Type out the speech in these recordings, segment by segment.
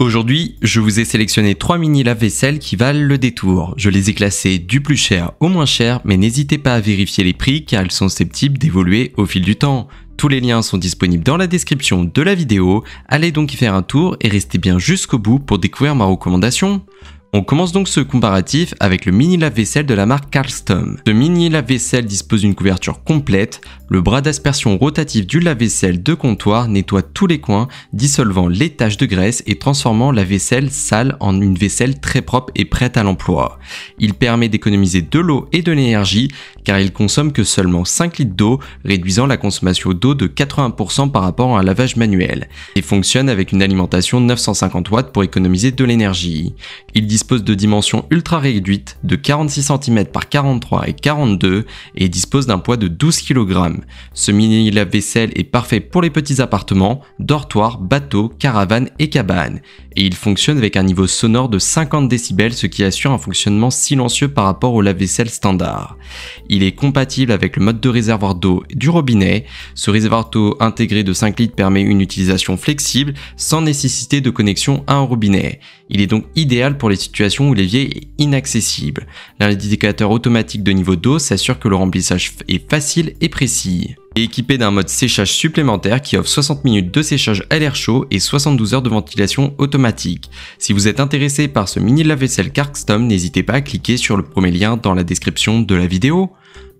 Aujourd'hui, je vous ai sélectionné 3 mini lave-vaisselle qui valent le détour. Je les ai classés du plus cher au moins cher, mais n'hésitez pas à vérifier les prix car ils sont susceptibles d'évoluer au fil du temps. Tous les liens sont disponibles dans la description de la vidéo, allez donc y faire un tour et restez bien jusqu'au bout pour découvrir ma recommandation. On commence donc ce comparatif avec le mini lave-vaisselle de la marque Carlstom. Ce mini lave-vaisselle dispose d'une couverture complète, le bras d'aspersion rotatif du lave-vaisselle de comptoir nettoie tous les coins, dissolvant les taches de graisse et transformant la vaisselle sale en une vaisselle très propre et prête à l'emploi. Il permet d'économiser de l'eau et de l'énergie car il consomme que seulement 5 litres d'eau, réduisant la consommation d'eau de 80% par rapport à un lavage manuel, et fonctionne avec une alimentation 950 watts pour économiser de l'énergie. Dispose de dimensions ultra réduites de 46 cm par 43 et 42 et dispose d'un poids de 12 kg. Ce mini lave-vaisselle est parfait pour les petits appartements, dortoirs, bateaux, caravanes et cabanes. Et il fonctionne avec un niveau sonore de 50 décibels ce qui assure un fonctionnement silencieux par rapport au lave-vaisselle standard. Il est compatible avec le mode de réservoir d'eau du robinet. Ce réservoir d'eau intégré de 5 litres permet une utilisation flexible sans nécessité de connexion à un robinet. Il est donc idéal pour les situations où l'évier est inaccessible. L'indicateur automatique de niveau d'eau s'assure que le remplissage est facile et précis. équipé d'un mode séchage supplémentaire qui offre 60 minutes de séchage à l'air chaud et 72 heures de ventilation automatique. Si vous êtes intéressé par ce mini lave-vaisselle Carkstom, n'hésitez pas à cliquer sur le premier lien dans la description de la vidéo.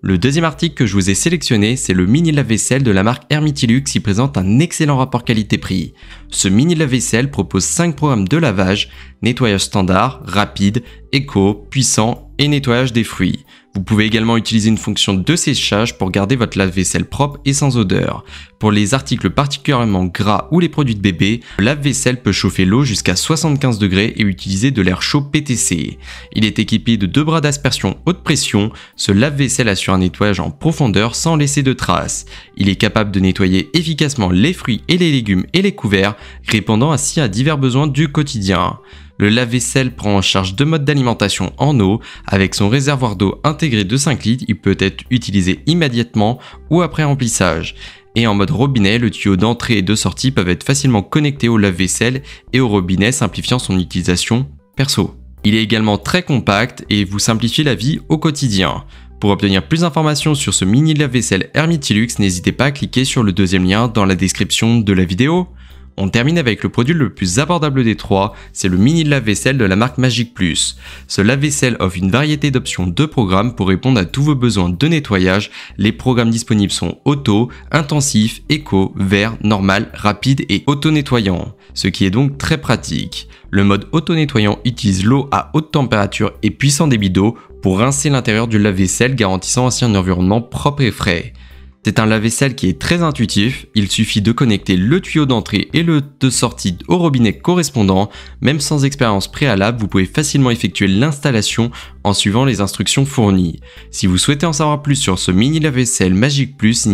Le deuxième article que je vous ai sélectionné, c'est le mini lave-vaisselle de la marque Hermitilux qui présente un excellent rapport qualité-prix. Ce mini lave-vaisselle propose 5 programmes de lavage, nettoyage standard, rapide, éco, puissant et nettoyage des fruits. Vous pouvez également utiliser une fonction de séchage pour garder votre lave-vaisselle propre et sans odeur. Pour les articles particulièrement gras ou les produits de bébé, le lave-vaisselle peut chauffer l'eau jusqu'à 75 degrés et utiliser de l'air chaud PTC. Il est équipé de deux bras d'aspersion haute pression. Ce lave-vaisselle assure un nettoyage en profondeur sans laisser de traces. Il est capable de nettoyer efficacement les fruits et les légumes et les couverts, répondant ainsi à divers besoins du quotidien. Le lave-vaisselle prend en charge deux modes d'alimentation en eau. Avec son réservoir d'eau intégré de 5 litres, il peut être utilisé immédiatement ou après remplissage. Et en mode robinet, le tuyau d'entrée et de sortie peuvent être facilement connectés au lave-vaisselle et au robinet, simplifiant son utilisation perso. Il est également très compact et vous simplifie la vie au quotidien. Pour obtenir plus d'informations sur ce mini lave-vaisselle Hermitilux, n'hésitez pas à cliquer sur le deuxième lien dans la description de la vidéo. On termine avec le produit le plus abordable des trois, c'est le mini lave-vaisselle de la marque Magic Plus. Ce lave-vaisselle offre une variété d'options de programmes pour répondre à tous vos besoins de nettoyage. Les programmes disponibles sont auto, intensif, éco, vert, normal, rapide et auto-nettoyant, ce qui est donc très pratique. Le mode auto-nettoyant utilise l'eau à haute température et puissant débit d'eau pour rincer l'intérieur du lave-vaisselle garantissant ainsi un environnement propre et frais. C'est un lave-vaisselle qui est très intuitif, il suffit de connecter le tuyau d'entrée et le de sortie au robinet correspondant, même sans expérience préalable, vous pouvez facilement effectuer l'installation en suivant les instructions fournies. Si vous souhaitez en savoir plus sur ce mini lave-vaisselle Magic Plus,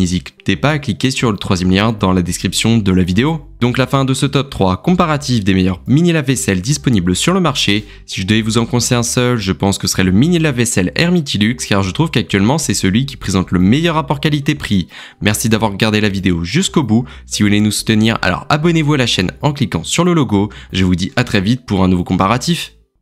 n'hésitez pas à cliquer sur le troisième lien dans la description de la vidéo. Donc la fin de ce top 3 comparatif des meilleurs mini lave-vaisselle disponibles sur le marché. Si je devais vous en conseiller un seul, je pense que ce serait le mini lave-vaisselle Hermitilux car je trouve qu'actuellement c'est celui qui présente le meilleur rapport qualité-prix. Merci d'avoir regardé la vidéo jusqu'au bout. Si vous voulez nous soutenir, alors abonnez-vous à la chaîne en cliquant sur le logo. Je vous dis à très vite pour un nouveau comparatif.